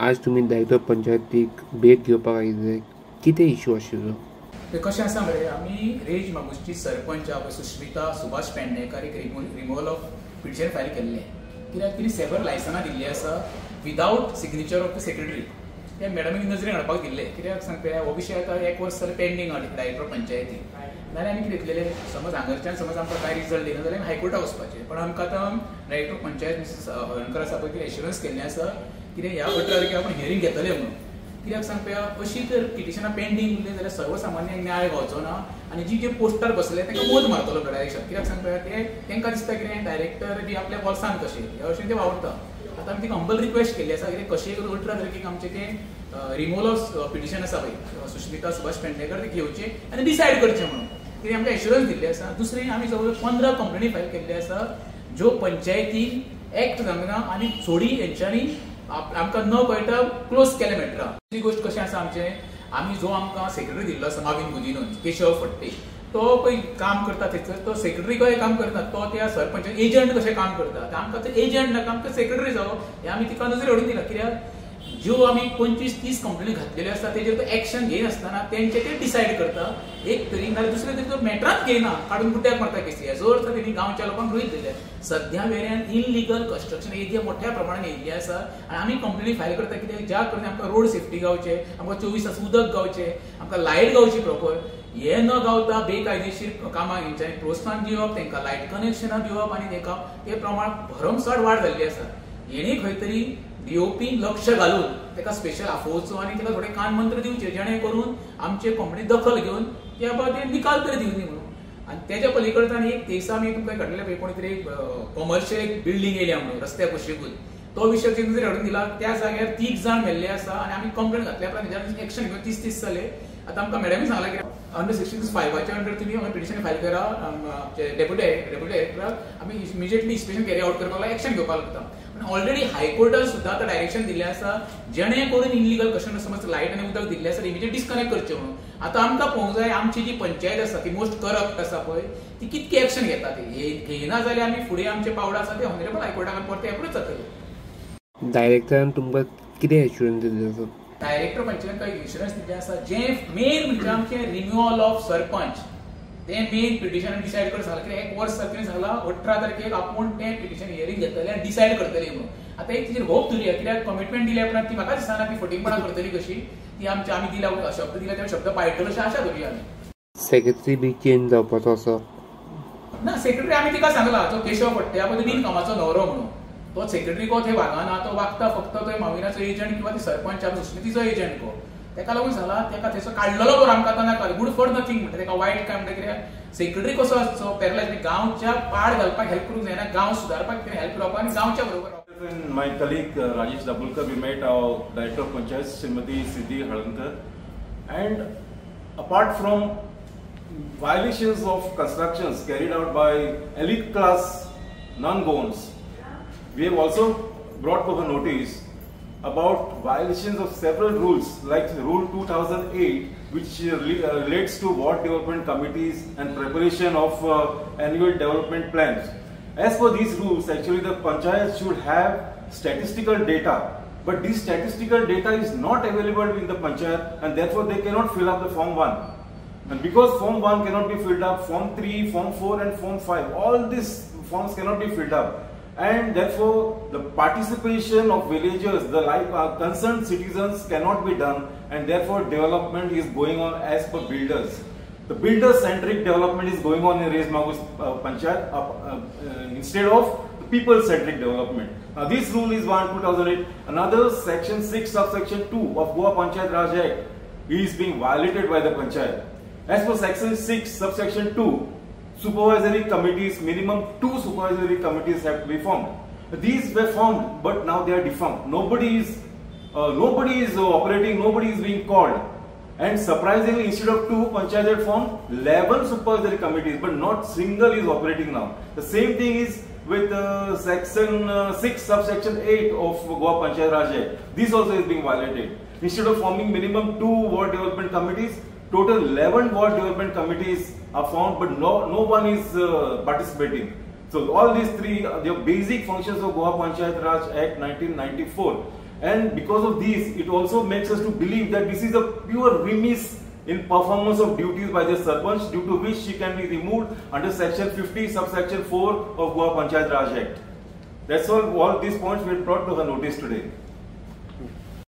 आज तुम्ही दायित्व पंचायतीक भेट घेवपाक आयिल्ले. कितें इश्यू आशिल्लो? ते कशें आसा मरे? आमी रेज मागुसची सरपंच आहा पळय सुश्मिता सुभाष पेडणेकर एक रिमूवल ऑफ पिटिशन फायल केल्लें. कित्याक? तिणी सेवर लायसनां दिल्लीं आसा विदावट सिग्नेचर ऑफ द सेक्रेटरी हे मॅडमीक नजरेन हाडपाक दिल्ले. कित्याक सांगता हो विशय आतां एक वर्स जालें पेंडींग आहा डायरेक्टर पंचायती. नाल्यार आमी कितें केलेलें समज हांगरच्यान समज आमकां कांय रिजल्ट दिना जाल्यार हायकोर्टाक वचपाचें. पण आमकां आतां डायरेक्टर पंचायत मिसेस हळणकर आसा पळय ती एश्युरन्स केल्लें आसा कितें ह्या अठरा की आपण हियरींग घेतले म्हणून. कित्याक सांगपया अशी जर पिटिशनां पेंडींग उरली जाल्यार सर्वसामान्यांक न्याय गावचो ना आनी जी जे पोस्टार बसले तांकां मोद मारतलो डायरेक्शन कित्याक सांगपया ते तांकां दिसता कितें डायरेक्टर बी आपल्या वर्सान कशें ह्या अशें ते वावरता. आतां आमी तिका हंबल रिक्वेस्ट केल्ली आसा कितें कशें करून अठरा तारखेक आमचें तें रिमोल ऑफ पिटिशन आसा पळय सुश्मिता सुभाष पेडणेकर ते घेवचें आनी डिसायड करचें म्हणून. कितें आमकां एश्युरन्स दिल्ली आसा दुसरें आमी जवळ पंदरा कंप्लेनी फायल केल्ली आसा ज्यो पंचायती एक्ट जावना आनी थोडी हेंच्यांनी आमकां न कळटा क्लोज केलें मेळटा दुसरी गोश्ट कशें आसा आमचें? आमी जो आमकां सेक्रेटरी दिल्लो आसा मागीन गुदिनो केशव फडटे तो पळय काम करता थंयसर तो सेक्रेटरी कशें काम करता तो त्या सरपंच एजंट कशें काम करता. आमकां तो एजंट नाका आमकां सेक्रेटरी जावो. हे आमी तिका नजरे हाडून दिला. कित्याक? ज्यो आमी पंचवीस तीस कंप्लेनी घातलेल्यो आसता तेजेर तो एक्शन घेयनासतना तेंचे ते डिसायड करता. एक तरी नाल्यार दुसरे तरी तो मॅटरात घेयना काडून कुट्याक मारता केसी हेजो अर्थ तेणी गांवच्या लोकांक रोहीत दिले सध्या वेऱ्यान इनलिगल कन्स्ट्रक्शन एरिया मोठ्या प्रमाणात येयल्ली आसा आनी आमी कंप्लेनी फायल करता कित्याक ज्या करून आमकां रोड सेफ्टी गावचे आमकां चोवीस तास उदक गावचे आमकां लायट गावची प्रॉपर हे न गावता बेकायदेशीर कामां हेंच्यांनी प्रोत्साहन दिवप तांकां लायट कनेक्शनां दिवप आनी तांकां हे प्रमाण भरमसाट वाड जाल्ली आसा हेणी खंय तरी डीओपी लक्ष घालून ताका स्पेशल आफोवचो आनी ताका थोडे कान मंत्र दिवचे जेणे करून आमचे कोंबडी दखल घेवन त्या बाबतीत निकाल तरी दिवनी म्हणून. आनी पलीकडे पलीकडच्यान एक तेसा मी तुमकां घडलेलं पळय कोणी तरी कॉमर्शियल एक बिल्डींग येयल्या म्हणून रस्त्या कुशीकूच तो विशय जरी हाडून दिला त्या जाग्यार तीग जाण मेल्ले आसा आनी आमी कंप्लेन घातल्या उपरांत एक्शन घेवन तीस तीस जाले आतां आमकां मॅडमी सांगला की अंडर सिक्स्टीन फायवाच्या अंडर तुमी पिटिशन फायल करा डेप्युटी डेप्युटी डायरेक्टराक आमी इमिजिएटली इन्स्पेक्शन कॅरी आउट करपाक एक्शन घेवपाक लागता. ऑलरेडी हायकोर्टान सुद्दां आतां डायरेक्शन दिल्लें आसा जेणे करून इनलिगल कशन समज लायट आनी उदक दिल्लें आसा इमिजिएट डिस्कनेक्ट करचें म्हणून. आतां आमकां पळोवंक जाय आमची जी पंचायत आसा ती मोस्ट करप्ट आसा पळय ती कितकी एक्शन घेता ती? घेयना जाल्यार आमी फुडें आमचे पावड आसा ते ऑनरेबल हायकोर्टाक परते एप्रोच जातले. डायरेक्टरान तुमकां कितें एश्युरन्स दिल्ले? आसा डायरेक्टर पंचायत इन्शुरन्स दिल्ले आसा जे मेन म्हणजे आमचे रिन्युअल ऑफ सरपंच ते मेन पिटिशन डिसायड कर सांगला एक वर्स सारकें सांगला अठरा तारखेक आपूण ते पिटिशन हियरींग घेतले आनी डिसायड करतले म्हणून. आतां एक तिचेर होप धरया कित्याक कमिटमेंट दिल्या उपरांत ती म्हाका दिसना ती फटींगपणां करतली कशी. ती आमची आमी दिल्या शब्द दिला त्या शब्द पाळटलो अशी आशा धरया आमी सेक्रेटरी बी चेंज जावपाचो आसा ना सेक्रेटरी आमी तिका सांगला तो केशव फडटे पळय बिन कामाचो न्हवरो म्हणून. तो सेक्रेटरी को थंय वागाना तो वागता फक्त थंय माविनाचो एजंट किंवा ती सरपंच सुस्मितीचो एजंट को तेका लागून सांगला तेका थंयसर काडलेलो बरो आमकां आतां नाका गुड फॉर नथींग म्हणटा तेका वायट काय म्हणटा कित्याक सेक्रेटरी कसो आसचो पॅरलायज गांवच्या पाड घालपाक हेल्प करूंक जायना गांव सुदारपाक कितें हेल्प करपाक आनी गांवच्या बरोबर My colleague uh, Rajesh Dabulkar, we met our Director of Panchayat, Srimati Siddhi Halankar. And apart from violations of constructions carried out by elite class non-gowns, we have also brought to her notice about violations of several rules like Rule 2008 which uh, relates to ward development committees and preparation of uh, annual development plans. As per these rules, actually the panchayat should have statistical data, but this statistical data is not available in the panchayat and therefore they cannot fill up the form 1. And because form 1 cannot be filled up, form 3, form 4 and form 5, all these forms cannot be filled up. And therefore the participation of villagers, the life, uh, concerned citizens cannot be done and therefore development is going on as per builders. The builder-centric development is going on in Rez Magus uh, Panchayat uh, instead of the people-centric development. Now this rule is 1 2008. Another section 6 subsection 2 of Goa Panchayat Raj Act is being violated by the Panchayat. As per section 6 subsection 2, supervisory committees, minimum two supervisory committees have to be formed. These were formed but now they are defunct. Nobody is, uh, nobody is operating, nobody is being called. And surprisingly, instead of two, Panchayat had formed 11 supervisory committees, but not single is operating now. The same thing is with uh, section uh, 6, subsection 8 of Goa Panchayat Raj This also is being violated. Instead of forming minimum two ward development committees, total 11 ward development committees are formed, but no, no one is uh, participating. So all these three, are the basic functions of Goa Panchayat Raj Act 1994 And because of these, it also makes us to believe that this is a pure remiss in performance of duties by the Sarpanch due to which she can be removed under section 50 subsection 4 of Goa Panchayat Raj Act. That's all, all these points were brought to her notice today.